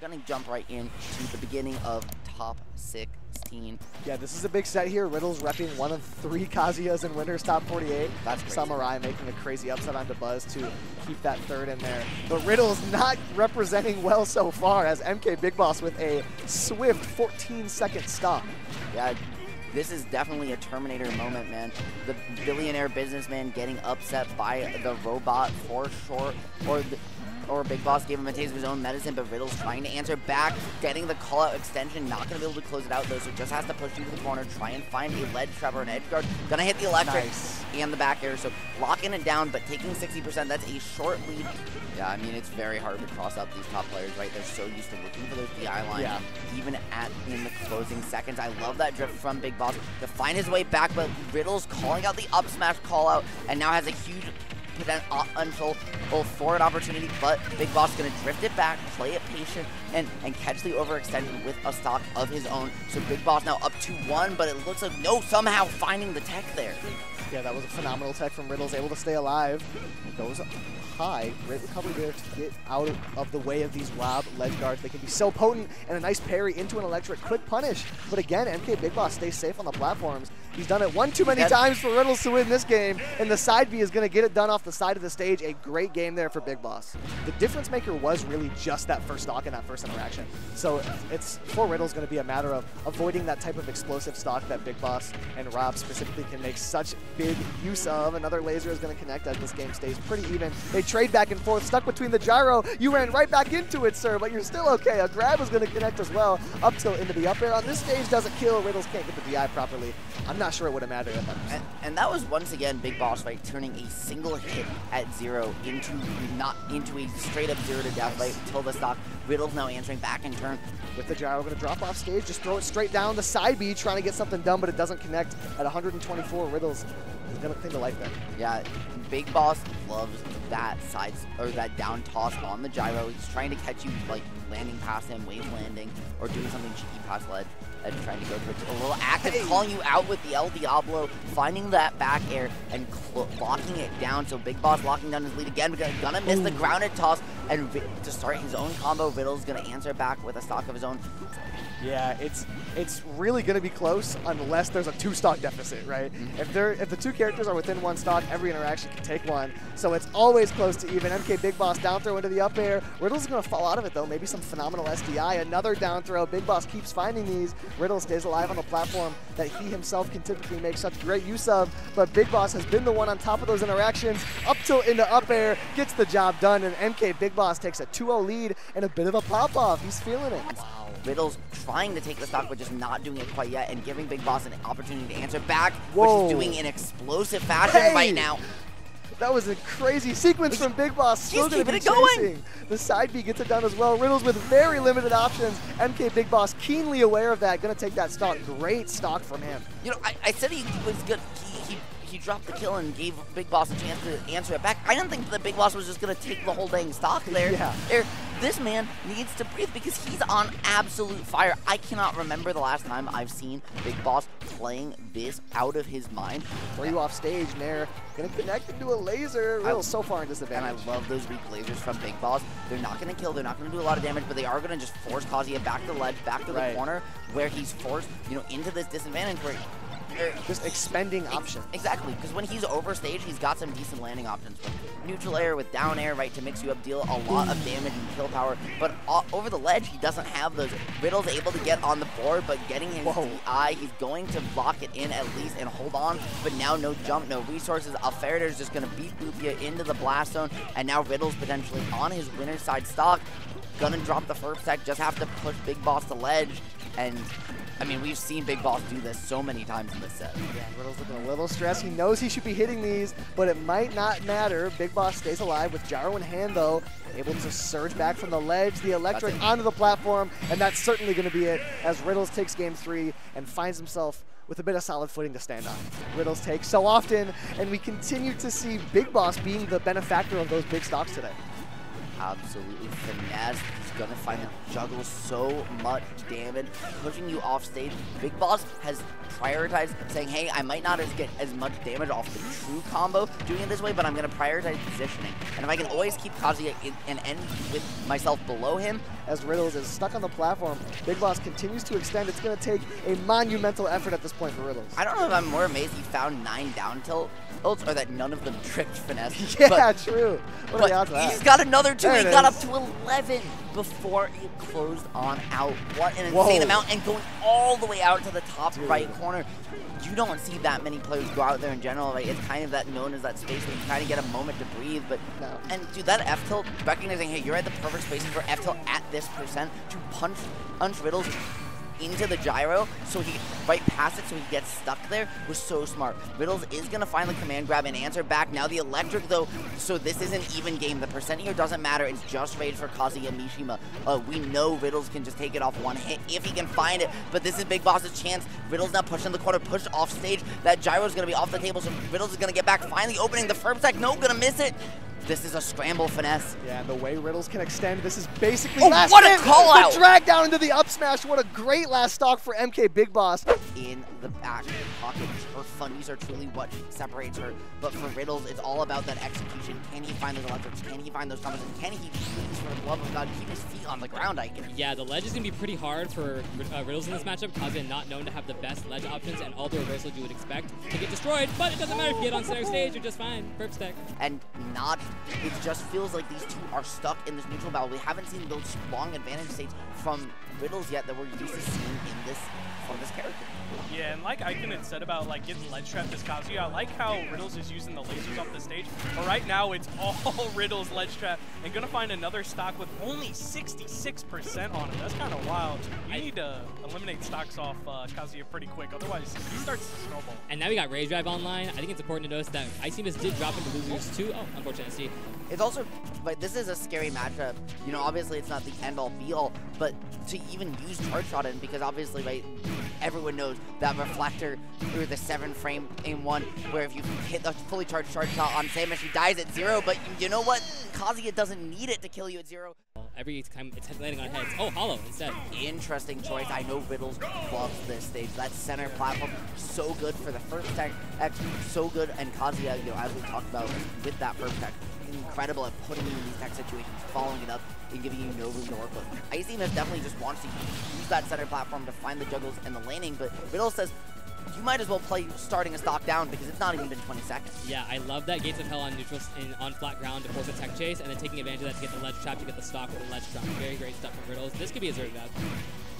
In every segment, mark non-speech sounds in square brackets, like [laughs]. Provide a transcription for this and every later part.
we're going to jump right in to the beginning of top 16. Yeah, this is a big set here. Riddle's repping one of three Kazuyas in Winter's Top 48. That's crazy. Samurai making a crazy upset onto Buzz to keep that third in there. But Riddle's not representing well so far as MK Big Boss with a swift 14-second stop. Yeah, this is definitely a Terminator moment, man. The billionaire businessman getting upset by the robot for sure, or the, or Big Boss gave him a taste of his own medicine, but Riddle's trying to answer back, getting the call-out extension, not going to be able to close it out though, so just has to push into the corner, try and find a ledge trap or an edge guard. Gonna hit the electric Nice. and the back air, so locking it down, but taking 60%, that's a short lead. Yeah, I mean, it's very hard to cross up these top players, right? They're so used to looking for those DI lines, Yeah. even at in the closing seconds. I love that drift from Big Boss to find his way back, but Riddle's calling out the up smash call out, and now has a huge potential uh, full forward opportunity, but Big Boss gonna drift it back, play it patient, and, and catch the overextension with a stock of his own. So Big Boss now up to one, but it looks like no, somehow finding the tech there. Yeah, that was a phenomenal tech from Riddle's, able to stay alive. Goes high, great recovery there to get out of the way of these ROB ledge guards. They can be so potent, and a nice parry into an electric quick punish. But again, MK Big Boss stays safe on the platforms. He's done it one too many times for Riddles to win this game, and the side B is going to get it done off the side of the stage. A great game there for Big Boss. The difference maker was really just that first stock and that first interaction. So it's for Riddle's going to be a matter of avoiding that type of explosive stock that Big Boss and ROB specifically can make such big use of. Another laser is going to connect as this game stays pretty even. They trade back and forth, stuck between the gyro. You ran right back into it, sir, but you're still okay. A grab is going to connect as well. Up till into the up air on this stage doesn't kill. Riddles can't get the DI properly. I'm not sure it would have mattered at that And, and that was once again Big Boss fight turning a single hit at zero into not into a straight up zero to death fight until the stock. Riddle's now answering back in turn. with the gyro. Going to drop off stage, just throw it straight down the side B, trying to get something done, but it doesn't connect at 124. Riddles is going to cling to life there. Yeah, Big Boss loves that side or that down toss on the gyro. He's trying to catch you like landing past him, wave landing, or doing something cheeky past ledge. And trying to go for a little active, Hey. calling you out with the El Diablo, finding that back air and locking it down. So Big Boss locking down his lead again. Gonna, gonna miss the grounded toss, and to start his own combo, Riddle's gonna answer back with a stock of his own. Yeah, it's it's really going to be close unless there's a two stock deficit, right? Mm-hmm. If they're if the two characters are within one stock, every interaction can take one. So it's always close to even. MK Big Boss down throw into the up air. Riddle's going to fall out of it though. Maybe some phenomenal SDI. Another down throw. Big Boss keeps finding these. Riddle stays alive on the platform that he himself can typically make such great use of. But Big Boss has been the one on top of those interactions. Up tilt into up air gets the job done, and MK Big Boss takes a 2-0 lead and a bit of a pop off. He's feeling it. Wow. Riddle's trying to take the stock, but just not doing it quite yet, and giving Big Boss an opportunity to answer back, which he's doing in explosive fashion Hey! right now. That was a crazy sequence from Big Boss. Still He's gonna be going. chasing. The side B gets it done as well. Riddles with very limited options. MK Big Boss keenly aware of that. Gonna take that stock. Great stock from him. You know, I, I said he was good. He, he, he dropped the kill and gave Big Boss a chance to answer it back. I didn't think that Big Boss was just going to take the whole dang stock there. [laughs] Yeah. There- This man needs to breathe because he's on absolute fire. I cannot remember the last time I've seen Big Boss playing this out of his mind. Throw you off stage, Nair. Gonna connect into a laser. Riddles so far in And I love those weak lasers from Big Boss. They're not going to kill, they're not going to do a lot of damage, but they are going to just force Kazuya back to the ledge, back to the Right. corner, where he's forced, you know, into this disadvantage where er, Just expending Ex- options. Exactly, because when he's overstage, he's got some decent landing options. With neutral air, with down air, right, to mix you up, deal a lot of damage and kill power. But over the ledge, he doesn't have those. Riddle's able to get on the board, but getting his Whoa. DI, he's going to block it in at least and hold on. But now no jump, no resources. Faraday's just going to beat Lupia into the blast zone, and now Riddle's potentially on his winner side stock. Gonna drop the first tech, just have to push Big Boss to ledge, and I mean, we've seen Big Boss do this so many times in this set. Yeah, Riddle's looking a little stressed. He knows he should be hitting these, but it might not matter. Big Boss stays alive with Gyro in hand, though. Able to surge back from the ledge, the electric onto the platform, and that's certainly going to be it as Riddles takes game three and finds himself with a bit of solid footing to stand on. Riddles take so often, and we continue to see Big Boss being the benefactor of those big stocks today. absolutely finesse. He's gonna find him juggle so much damage, pushing you off stage. Big Boss has prioritized saying, hey, I might not as get as much damage off the true combo doing it this way, but I'm gonna prioritize positioning. And if I can always keep Kazuya in, and end with myself below him, as Riddles is stuck on the platform. Big Boss continues to extend. It's going to take a monumental effort at this point for Riddles. I don't know if I'm more amazed he found nine down tilt ults or that none of them tricked finesse. [laughs] yeah, but, true. What are the odds of he's got another two. There he got is. up to 11 before closed on out. What an Whoa. insane amount. And going all the way out to the top Dude. right corner. You don't see that many players go out there in general. Right? It's kind of that known as that space where you kind of get a moment to breathe. But No. and dude, that F tilt, recognizing hey, you're at the perfect spacing for F tilt at this percent to punch punch Riddles into the gyro, so he right past it, so he gets stuck there, was so smart. Riddles is gonna find the command grab and answer back. Now the electric though, so this is an even game. The percent here doesn't matter. It's just rage for Kazuya Mishima. Uh, we know Riddles can just take it off one hit if he can find it, but this is Big Boss's chance. Riddles now pushing the corner, pushed off stage. That gyro is gonna be off the table, so Riddles is gonna get back. Finally opening the firm tech. No, gonna miss it. This is a scramble finesse. Yeah, the way Riddles can extend, this is basically Oh, last what a hit. call The out! drag down into the up smash. What a great last stock for MK Big Boss. in the back pocket. Her funnies are truly what separates her. But for Riddles, it's all about that execution. Can he find those electrics? Can he find those combos? And can he please, for the love of God, keep his feet on the ground, I guess? Yeah, the ledge is going to be pretty hard for uh, Riddles in this matchup. Kazuya not known to have the best ledge options and all the reversals you would expect to get destroyed, but it doesn't matter if you get on center stage, you're just fine. Perp stack. And not, it just feels like these two are stuck in this neutral battle. We haven't seen those long advantage states from Riddles yet that we're used to seeing in this, from this character. Yeah, and like Icon had said about like getting ledge trapped as Kazuya, I like how Riddles is using the lasers off the stage. But right now it's [laughs] all Riddles ledge trap and gonna find another stock with only 66% on it. That's kind of wild. You I- need to eliminate stocks off uh, Kazuya pretty quick, otherwise he starts to snowball. And now we got Rage Drive online. I think it's important to notice that Icy Miss did drop into losers too. Oh, unfortunate see. It's also, but this is a scary matchup. You know, obviously it's not the end all be all, but to even use charge shot in because obviously, right, everyone knows that reflector through the seven frame aim one, where if you hit the fully charged charge shot on Samus, she dies at zero. But you, you know what? Kazuya doesn't need it to kill you at zero. Every time it's landing on heads. Oh, hollow instead. Interesting choice. I know Riddles loves this stage. That center platform, so good for the first tech, X, so good. And Kazuya, you know, as we talked about with that first tech, incredible at putting you in these tech situations, following it up, and giving you no room to work with. Icy Miss definitely just wants to use that center platform to find the juggles and the laning, but Riddles says, you might as well play starting a stock down because it's not even been 20 seconds. Yeah, I love that Gates of Hell on neutral in, on flat ground to force a tech chase, and then taking advantage of that to get the ledge trap to get the stock with the ledge trap. Very great stuff from Riddles. This could be a zero grab.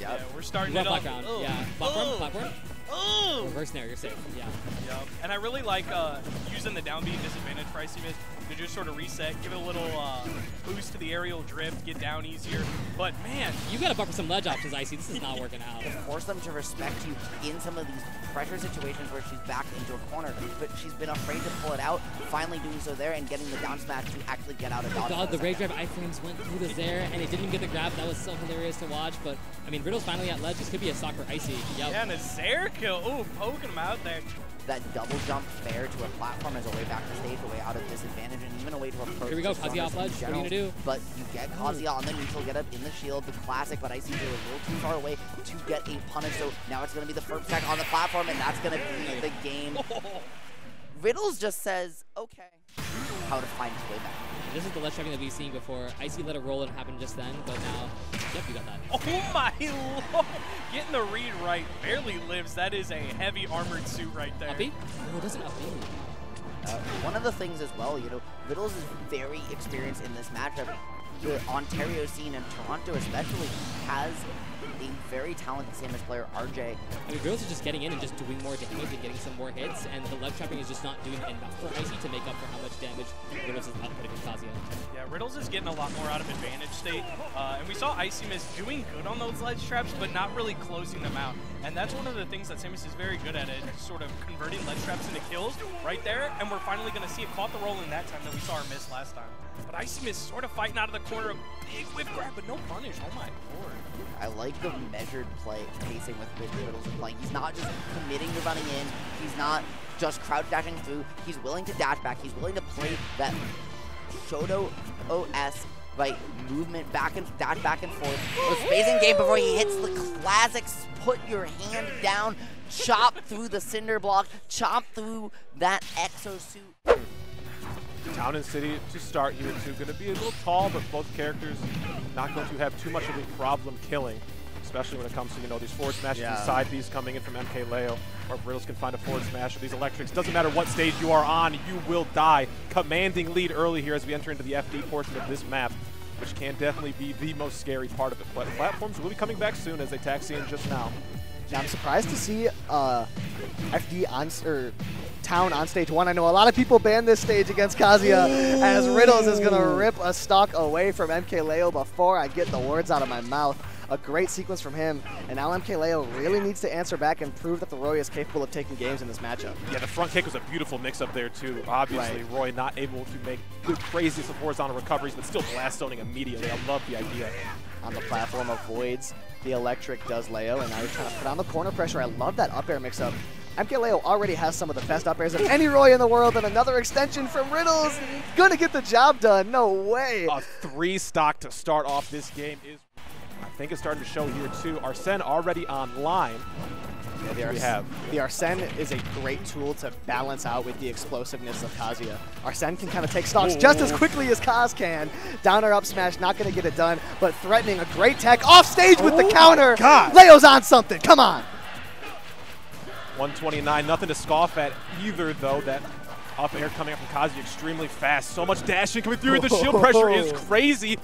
Yeah, we're starting Well, it flat off. ground. Ugh. Yeah, platform, Ugh. platform. Ugh. Reverse snare, you're safe. Yeah. Yep. And I really like uh, using the downbeat disadvantage for Icy Miss to just sort of reset, give it a little uh, boost to the aerial drift, get down easier. But man, You gotta buffer some ledge options, Icy. This is not [laughs] working out. force them to respect you in some of these pressure situations where she's backed into a corner, but she's been afraid to pull it out, finally doing so there and getting the down smash to actually get out of dodge. God, the Rage Drive iframes went through the Zair, and it didn't even get the grab. That was so hilarious to watch. But, I mean, Riddle's finally at ledge. This could be a stock for Icy. Yep. yeah, and a Zair kill. Ooh, poking him out there. That double jump fair to a platform as a way back to stage, a way out of disadvantage, and even a way to approach Here we go, Kazuya strongest off ledge. in What are you gonna do? But you get Kazuya on the neutral, get up in the shield, the classic, but Icy Drew a little too far away to get a punish, so now it's going to be the first tech on the platform, and that's going to be the game. [laughs] Riddles just says, okay, how to find his way back. This is the ledge trapping that we've seen before. Icy let a roll and happen just then, but now, yep, you got that. [laughs] Oh my lord! Getting the read right barely lives. That is a heavy armored suit right there. Uppy? No, it doesn't uppy. Uh, one of the things as well, you know, Riddles is very experienced in this matchup. The Ontario scene and Toronto especially has a very talented Samus player, RJ. I mean, Riddles is just getting in and just doing more damage and getting some more hits, and the ledge trapping is just not doing enough for Icy to make up for how much damage Riddles is outputting with Kazuya. Yeah, Riddles is getting a lot more out of advantage state, uh, and we saw Icy Miss doing good on those ledge traps, but not really closing them out. And that's one of the things that Samus is very good at, it sort of converting ledge traps into kills right there, and we're finally going to see it caught the roll in that time that we saw her miss last time. But Icy Miss sort of fighting out of the corner, a big whip grab, but no punish. Oh my lord. I like the measured play pacing with which Riddles is playing. He's not just committing to running in. He's not just crouch dashing through. He's willing to dash back. He's willing to play that Shoto OS right movement back and dash back and forth. The spacing game before he hits the classics. Put your hand down, chop through the cinder block, chop through that exosuit. Town and City to start here too. Going to be a little tall, but both characters not going to have too much of a problem killing, especially when it comes to, you know, these forward smashes, Yeah. these side Bs coming in from MK Leo, or if Riddles can find a forward smash or these electrics. Doesn't matter what stage you are on, you will die. Commanding lead early here as we enter into the FD portion of this map, which can definitely be the most scary part of it. But platforms will be coming back soon as they taxi in just now. Yeah, I'm surprised to see uh, FD on or Town on stage one. I know a lot of people banned this stage against Kazuya as Riddles is gonna rip a stock away from MKLeo before I get the words out of my mouth. A great sequence from him, and now MKLeo really needs to answer back and prove that the Roy is capable of taking games in this matchup. Yeah, the front kick was a beautiful mix up there too. Obviously, Right. Roy not able to make the craziest of horizontal recoveries, but still blast zoning immediately. I love the idea. on the platform avoids the electric does Leo, and now he's trying to put on the corner pressure. I love that up air mix up. MK Leo already has some of the best up airs of any Roy in the world, and another extension from Riddles. Gonna get the job done. No way. A three stock to start off this game is, I think, it's starting to show here too. Arsene already online. Yeah, the, we Ars- have? the Arsene is a great tool to balance out with the explosiveness of Kazuya. Arsene can kind of take stocks oh. just as quickly as Kaz can. Downer up smash, not going to get it done, but threatening a great tech off stage with Oh the counter. God. Leo's on something. Come on. 129, nothing to scoff at either though. That up air coming up from Kazi extremely fast. So much dashing coming through. The shield pressure is crazy.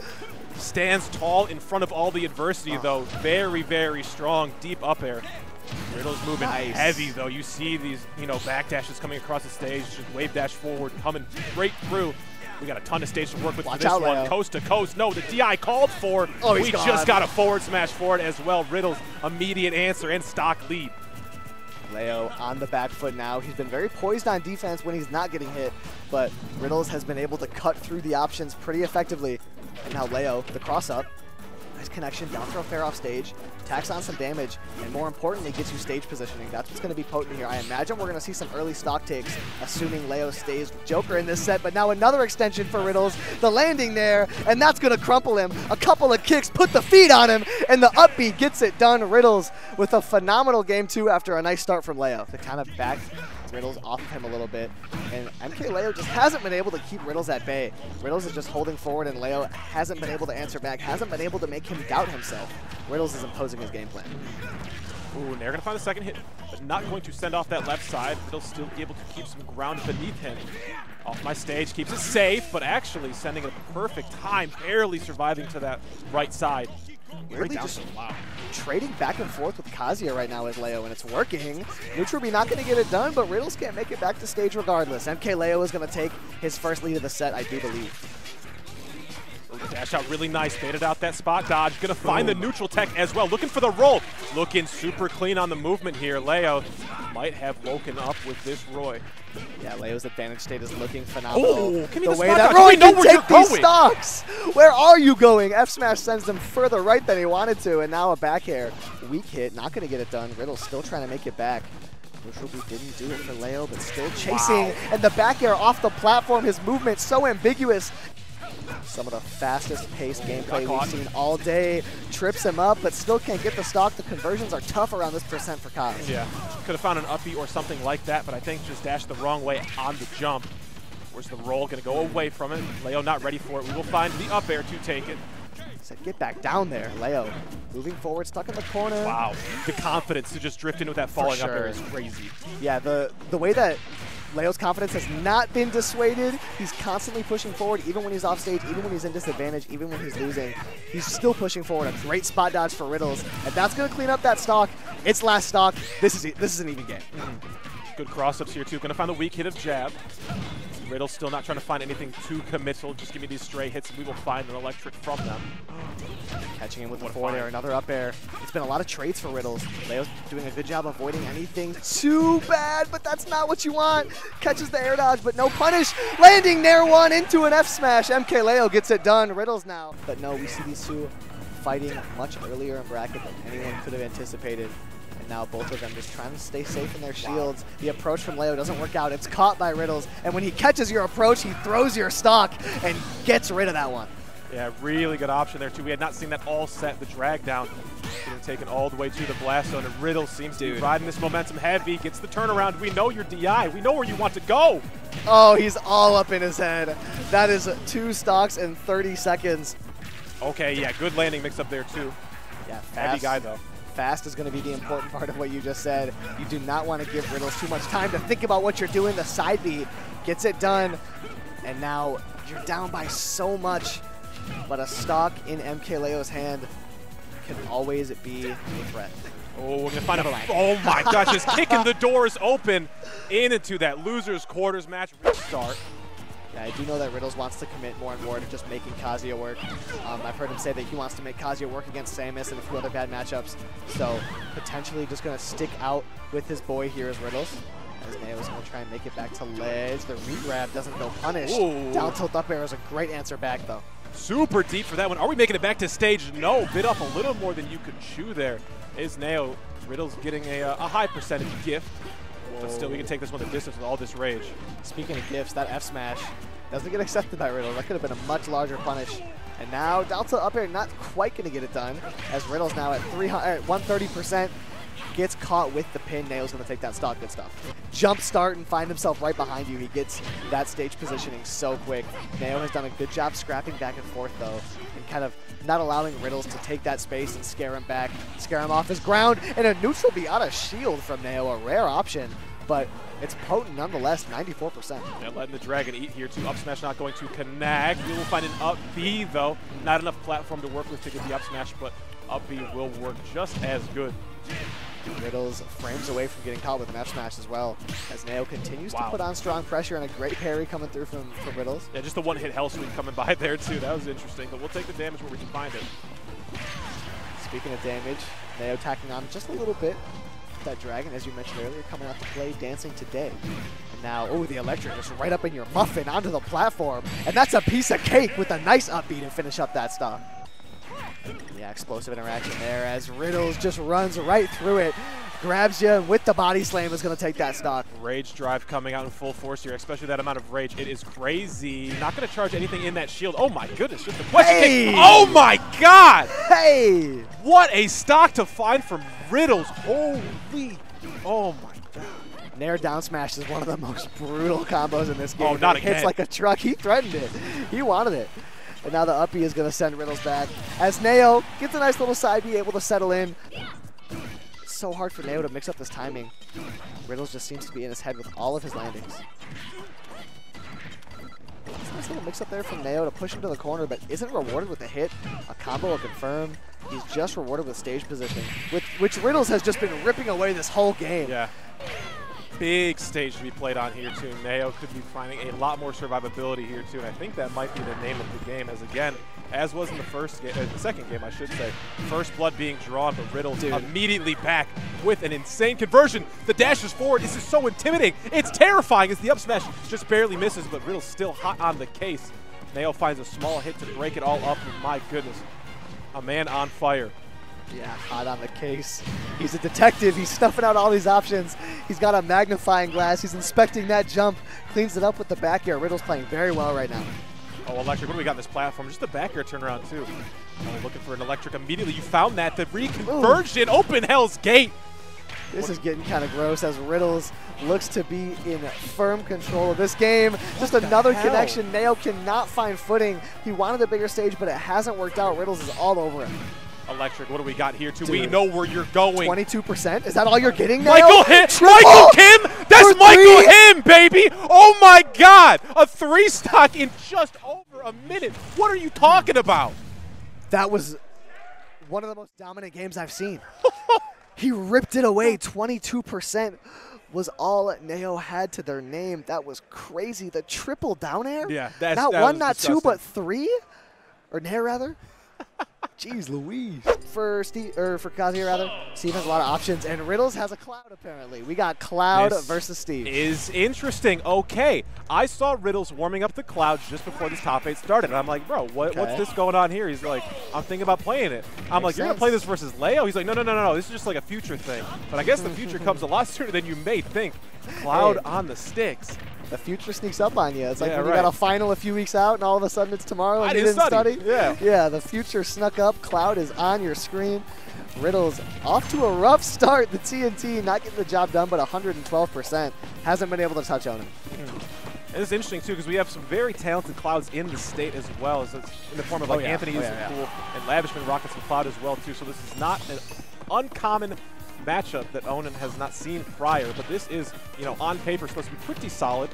Stands tall in front of all the adversity though. Very, very strong. Deep up air. Riddle's moving Nice. heavy though. You see these, you know, back dashes coming across the stage. Just wave dash forward, coming straight through. We got a ton of stage to work with Watch for this out, one. Leo. Coast to coast. No, the DI called for. Oh, he's we gone. just got a forward smash for it as well. Riddle's immediate answer and stock lead. Leo on the back foot now. He's been very poised on defense when he's not getting hit, but Riddles has been able to cut through the options pretty effectively. And now Leo, the cross up, nice connection, down throw fair off stage, tacks on some damage, and more importantly, gets you stage positioning. That's what's going to be potent here. I imagine we're going to see some early stock takes, assuming Leo stays Joker in this set, but now another extension for Riddles. The landing there, and that's going to crumple him. A couple of kicks, put the feet on him, and the up B gets it done. Riddles with a phenomenal game two after a nice start from Leo. The kind of back Riddles off of him a little bit. And MK Leo just hasn't been able to keep Riddles at bay. Riddles is just holding forward, and Leo hasn't been able to answer back, hasn't been able to make him doubt himself. Riddles is imposing his game plan. Ooh, and they're going to find the second hit, but not going to send off that left side. They'll still be able to keep some ground beneath him. Off my stage, keeps it safe, but actually sending it at the perfect time, barely surviving to that right side. Down just trading back and forth with Kazuya right now as Leo, and it's working. Neutral B not going to get it done, but Riddles can't make it back to stage regardless. MK Leo is going to take his first lead of the set, I do believe. Dash out really nice, baited out that spot dodge. Gonna find the neutral tech as well, looking for the roll. Looking super clean on the movement here. Leo might have woken up with this Roy. Yeah, Leo's advantage state is looking phenomenal. Oh, give me the the way that. Roy can where take these going. stocks. Where are you going? F smash sends him further right than he wanted to, and now a back air. Weak hit, not going to get it done. Riddle's still trying to make it back. Neutral B didn't do it for Leo, but still chasing. And the back air off the platform, his movement so ambiguous. Some of the fastest paced gameplay we've seen all day. Trips him up, but still can't get the stock. The conversions are tough around this percent for Kaz. Yeah, could have found an up B or something like that, but I think just dashed the wrong way on the jump. Where's the roll? Gonna go away from it. Leo not ready for it. We will find the up air to take it. Said, get back down there. Leo moving forward, stuck in the corner. Wow, the confidence to just drift in with that falling up air is crazy. Yeah, the the way that Leo's confidence has not been dissuaded. He's constantly pushing forward, even when he's off stage, even when he's in disadvantage, even when he's losing. He's still pushing forward. A great spot dodge for Riddles, and that's going to clean up that stock. It's last stock. This is this is an even game. Good cross-ups here too. Gonna find the weak hit of jab. Riddle still not trying to find anything too committal. Just give me these stray hits and we will find an electric from them. Catching him with What the a forward air, another up air. It's been a lot of trades for Riddles. Leo's doing a good job avoiding anything too bad, but that's not what you want. Catches the air dodge, but no punish. Landing Nair one into an F smash. MK Leo gets it done. Riddles now. But no, we see these two fighting much earlier in bracket than anyone could have anticipated. And now both of them just trying to stay safe in their shields. The approach from Leo doesn't work out. It's caught by Riddles. And when he catches your approach, he throws your stock and gets rid of that one. Yeah, really good option there too. We had not seen that all set. The drag down Getting taken all the way to the blast zone, and Riddle seems to be riding this momentum heavy. Gets the turnaround. We know your DI. We know where you want to go. Oh, he's all up in his head. That is two stocks in 30 seconds. Okay, yeah, good landing mix up there too. Yeah, Heavy guy though. Fast is going to be the important part of what you just said. You do not want to give Riddles too much time to think about what you're doing. The side B gets it done, and now you're down by so much. But a stock in MK Leo's hand can always be a threat. Oh, we're gonna find a. Never mind. Oh my gosh, just [laughs] kicking the doors open in into that losers quarters match restart. Yeah, I do know that Riddles wants to commit more and more to just making Kazuya work. Um, I've heard him say that he wants to make Kazuya work against Samus and a few other bad matchups. So potentially just going to stick out with his boy here as Riddles. As Neo's going to try and make it back to ledge. The regrab doesn't go punished. Ooh. Down tilt up air is a great answer back though. Super deep for that one. Are we making it back to stage? No, bit off a little more than you could chew there. Is Neo Riddle's getting a, uh, a high percentage gift, but still we can take this one the distance with all this rage. Speaking of gifts, that F smash doesn't get accepted by Riddle. That could have been a much larger punish. And now Delta up air not quite going to get it done as Riddle's now at 130%. Gets caught with the pin. Nail's going to take that stock. Good stuff. Jump start and find himself right behind you. He gets that stage positioning so quick. Nail has done a good job scrapping back and forth, though, and kind of not allowing Riddles to take that space and scare him back, scare him off his ground. And a neutral B out of shield from Neo, a rare option, but it's potent nonetheless, 94%. Yeah, letting the Dragon eat here too. Up smash not going to connect. We will find an up B though. Not enough platform to work with to get the up smash, but up B will work just as good. Riddles frames away from getting caught with an F smash as well. As Neo continues Wow. to put on strong pressure and a great parry coming through from, from Riddles. Yeah, just the one hit hell sweep coming by [laughs] there too. That was interesting, but we'll take the damage where we can find it. Speaking of damage, Neo tacking on just a little bit. That dragon, as you mentioned earlier, coming out to play Dancing Today. And now, oh, the electric just right up in your muffin onto the platform. And that's a piece of cake with a nice up B and finish up that stock. Yeah, explosive interaction there as Riddles just runs right through it. Grabs you with the body slam is going to take that stock. Rage drive coming out in full force here, especially that amount of rage. It is crazy. Not going to charge anything in that shield. Oh my goodness, just a question Hey! kick. Oh my god! Hey! What a stock to find from Riddles. Holy. Oh my god. Nair down smash is one of the most brutal combos in this oh, game. Oh, not it hits like a truck. He threatened it. He wanted it. And now the uppie is going to send Riddles back. As Neo gets a nice little side B, able to settle in. So hard for Neo to mix up this timing. Riddles just seems to be in his head with all of his landings. Nice little mix up there from Neo to push him to the corner, but isn't rewarded with a hit. A combo will confirm. He's just rewarded with stage position, with, which Riddles has just been ripping away this whole game. Yeah. Big stage to be played on here too. Neo could be finding a lot more survivability here too, and I think that might be the name of the game. As again, as was in the first game, uh, the second game, I should say, first blood being drawn, but Riddle Dude. immediately back with an insane conversion. The dash is forward. This is so intimidating. It's terrifying as the up smash just barely misses, but Riddle's still hot on the case. Neo finds a small hit to break it all up. My goodness, a man on fire. Yeah, hot on the case. He's a detective. He's stuffing out all these options. He's got a magnifying glass. He's inspecting that jump, cleans it up with the back air. Riddle's playing very well right now. Oh, electric. What do we got in this platform? Just the back air turnaround, too. Oh, looking for an electric immediately. You found that. The reconversion. Open Hell's Gate. This is getting kind of gross as Riddles looks to be in firm control of this game. Just another hell? connection. Nail cannot find footing. He wanted a bigger stage, but it hasn't worked out. Riddles is all over him. Electric. What do we got here, too? We know where you're going. 22%? Is that all you're getting now? Michael Him. Michael Kim. That's Michael. Him, baby. Oh, my God. A three stock in just over a minute. What are you talking about? That was one of the most dominant games I've seen. [laughs] he ripped it away. 22% was all Neo had to their name. That was crazy. The triple down air? Yeah, that's- not that one, not two, but three? Or Nair, rather? Jeez Louise. For Steve, or for Kazuya, rather, Steve has a lot of options, and Riddles has a Cloud, apparently. We got Cloud This versus Steve. is interesting. Okay, I saw Riddles warming up the clouds just before this top eight started. And I'm like, bro, what, what's this going on here? He's like, I'm thinking about playing it. I'm like, you're gonna play this versus Leo? He's like, no, no, no, no, no. This is just like a future thing. But I guess the future comes a lot [laughs] sooner than you may think. Cloud Hey. on the sticks. The future sneaks up on you. It's like Yeah, when you right. got a final a few weeks out, and all of a sudden it's tomorrow and I you didn't didn't study. study. Yeah. Yeah, the future snuck up. Cloud is on your screen. Riddles off to a rough start. The TNT not getting the job done, but 112%. Hasn't been able to touch Onan. And it's interesting too because we have some very talented clouds in the state as well, as it's in the form of Oh, like yeah. Anthony Oh, is yeah, cool and Lavishman rocking some cloud as well too. So this is not an uncommon matchup that Onan has not seen prior, but this is you know on paper supposed to be pretty solid.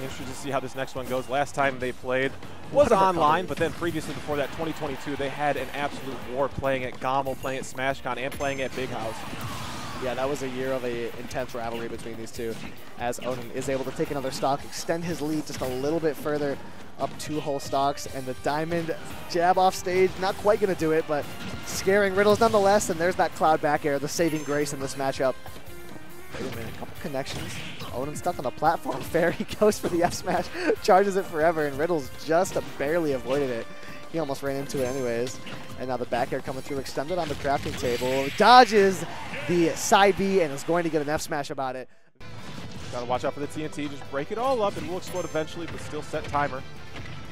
Interested to see how this next one goes. Last time they played was online, but then previously before that, 2022, they had an absolute war playing at Gommel, playing at SmashCon, and playing at Big House. Yeah, that was a year of a intense rivalry between these two, as Odin is able to take another stock, extend his lead just a little bit further, up two whole stocks, and the diamond jab off stage, not quite going to do it, but scaring Riddles nonetheless, and there's that cloud back air, the saving grace in this matchup. Wait a minute, a couple connections. Odin stuck on the platform. [laughs] Fairy goes for the F smash, [laughs] charges it forever, and Riddles just barely avoided it. He almost ran into it anyways. And now the back air coming through, extended on the crafting table. Dodges the side B and is going to get an F smash about it. Gotta watch out for the TNT. Just break it all up. It will explode eventually, but still set timer.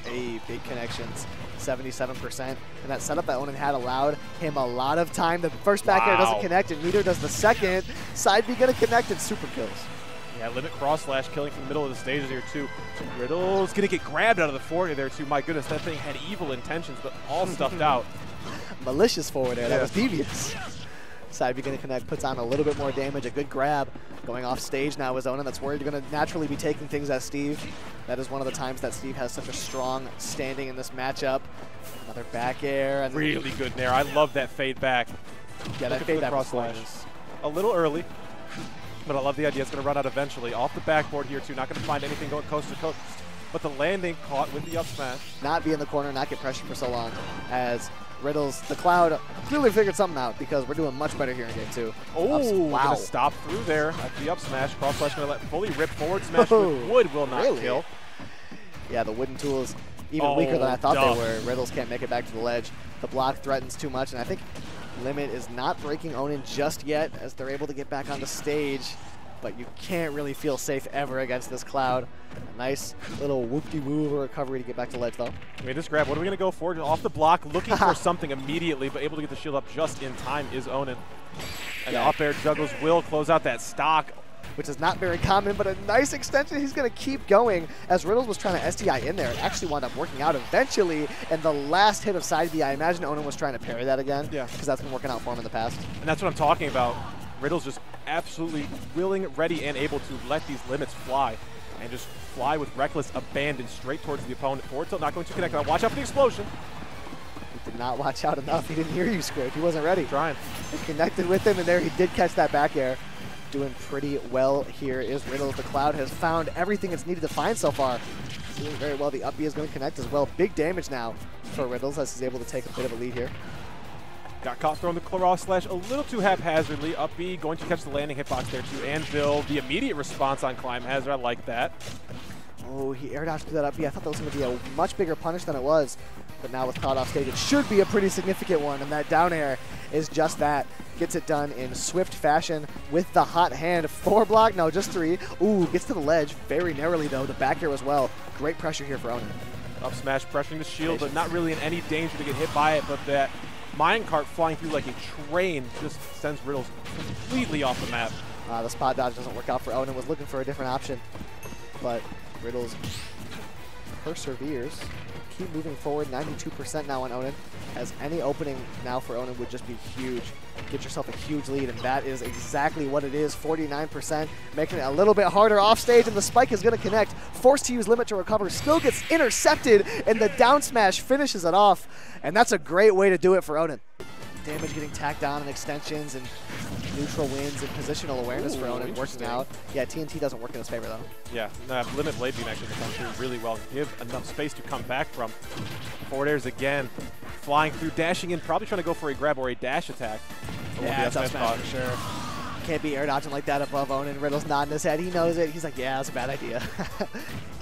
Hey, big connections, 77%. And that setup that Onan had allowed him a lot of time. The first back air doesn't connect, and neither does the second. Side B gonna connect and super kills. Yeah, limit cross slash killing from the middle of the stages here too. Riddle's gonna get grabbed out of the forward there too. My goodness, that thing had evil intentions, but all stuffed out. [laughs] malicious forward air. That Yeah. was devious. Side gonna connect, puts on a little bit more damage. A good grab. Going off stage now is Onan. That's where you're gonna naturally be taking things as Steve. That is one of the times that Steve has such a strong standing in this matchup. Another back air. And Really good there. I love that fade back. yeah, that fade back cross slash. A little early, but I love the idea. It's gonna run out eventually. Off the backboard here too. Not gonna find anything going coast to coast. But the landing caught with the up smash. Not be in the corner, not get pressure for so long. As Riddles, the Cloud clearly figured something out because we're doing much better here in game two. Oh, wow. stop through there at the up smash. Cross slash gonna let fully rip forward smash Oh, with wood will not really? kill. Yeah, the wooden tools even Oh, weaker than I oh, thought duh. they were. Riddles can't make it back to the ledge. The block threatens too much, and I think Limit is not breaking Onan just yet as they're able to get back on the stage. But you can't really feel safe ever against this cloud. A nice little whoop-de-woo recovery to get back to ledge, though. I mean, this grab, what are we going to go for? Off the block, looking for [laughs] something immediately, but able to get the shield up just in time is Onan. And Yeah. the up air juggles will close out that stock. Which is not very common, but a nice extension. He's going to keep going as Riddles was trying to SDI in there. It actually wound up working out eventually, and the last hit of side B, I imagine Onan was trying to parry that again. Yeah. Because that's been working out for him in the past. And that's what I'm talking about. Riddle's just absolutely willing, ready, and able to let these limits fly. And just fly with reckless abandon straight towards the opponent. Forward tilt not going to connect. Now watch out for the explosion. He did not watch out enough. He didn't hear you, Squid. He wasn't ready. Trying. He connected with him, and there he did catch that back air. Doing pretty well here is Riddles. The Cloud has found everything it's needed to find so far. Doing very well. The up B is going to connect as well. Big damage now for Riddles as he's able to take a bit of a lead here. Got caught throwing the cross slash a little too haphazardly. Up B going to catch the landing hitbox there too. Anvil, the immediate response on Climhazzard. I like that. Oh, he air dodged through that up B. I thought that was going to be a much bigger punish than it was. But now with Cloud off stage, it should be a pretty significant one. And that down air is just that. Gets it done in swift fashion with the hot hand. Four block, no, just three. Ooh, gets to the ledge very narrowly though. The back air as well. Great pressure here for Onan. Up smash pressuring the shield, but not really in any danger to get hit by it. But that minecart flying through like a train just sends Riddles completely off the map. Uh, the spot dodge doesn't work out for Onan. Was looking for a different option. But Riddles perseveres. Keep moving forward. 92% now on Onan. As any opening now for Onan would just be huge. Get yourself a huge lead, and that is exactly what it is. 49%, making it a little bit harder off stage, and the spike is going to connect. Forced to use limit to recover, still gets intercepted, and the down smash finishes it off. And that's a great way to do it for Onan. Damage getting tacked on and extensions and neutral wins and positional awareness for Ooh, Onan working out. Yeah, TNT doesn't work in his favor though. Yeah, uh, limit blade beam actually comes through really well. Give enough space to come back from. Forward airs again, flying through, dashing in, probably trying to go for a grab or a dash attack. Or will be Yeah, a it's up smash smash for sure. Can't be air dodging like that above Onan. Riddle's nodding his head. He knows it. He's like, yeah, that's a bad idea. [laughs]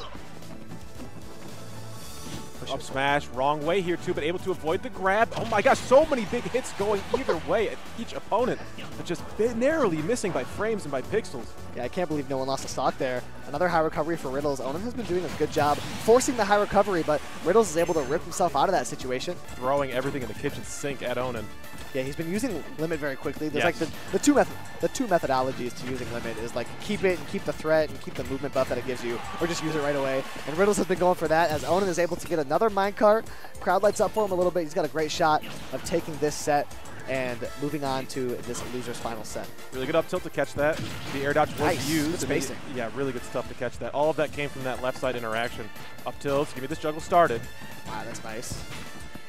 Up smash, wrong way here too, but able to avoid the grab. Oh my gosh, so many big hits going either way at each opponent, but just narrowly missing by frames and by pixels. Yeah, I can't believe no one lost a stock there. Another high recovery for Riddles. Onan has been doing a good job forcing the high recovery, but Riddles is able to rip himself out of that situation. Throwing everything in the kitchen sink at Onan. Yeah, he's been using limit very quickly. There's Yes. like the, the two method the two methodologies to using limit is like keep it and keep the threat and keep the movement buff that it gives you, or just use it right away. And Riddles has been going for that as Onan is able to get another minecart. Crowd lights up for him a little bit. He's got a great shot of taking this set and moving on to this loser's final set. Really good up tilt to catch that. The air dodge was Nice. used. Then- yeah, really good stuff to catch that. All of that came from that left side interaction. Up tilts, give me this juggle started. Wow, that's nice.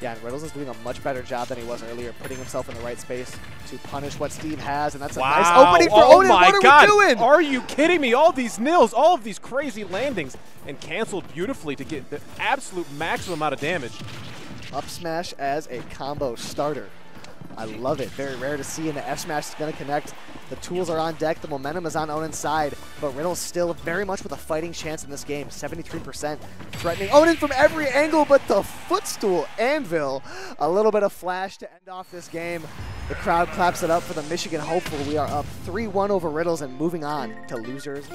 Yeah, and Riddles is doing a much better job than he was earlier, putting himself in the right space to punish what Steve has, and that's a wow. nice opening for oh Onan. my What are God. we doing? Are you kidding me? All these nils, all of these crazy landings, and canceled beautifully to get the absolute maximum amount of damage. Up smash as a combo starter. I love it. Very rare to see, and the F smash is going to connect. The tools are on deck. The momentum is on Onan's side, but Riddle's still very much with a fighting chance in this game. 73% threatening Onan from every angle, but the footstool anvil. A little bit of flash to end off this game. The crowd claps it up for the Michigan hopeful. We are up 3-1 over Riddles and moving on to losers